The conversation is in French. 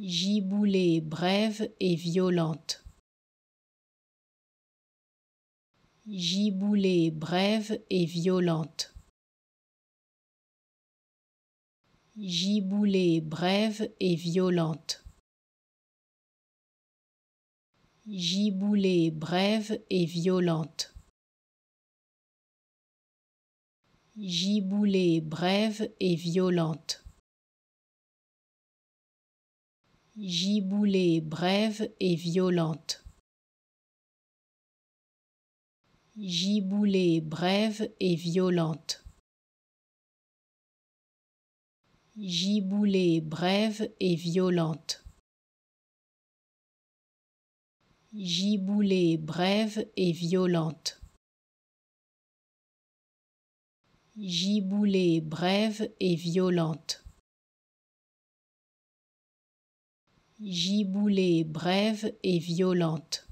Giboulée brève et violente. Giboulée brève et violente. Giboulée brève et violente. Giboulée brève et violente. Giboulée brève et violente. Giboulée brève et violente. Giboulée brève et violente. Giboulée brève et violente. Giboulée brève et violente. Giboulée brève et violente. Giboulée brève et violente.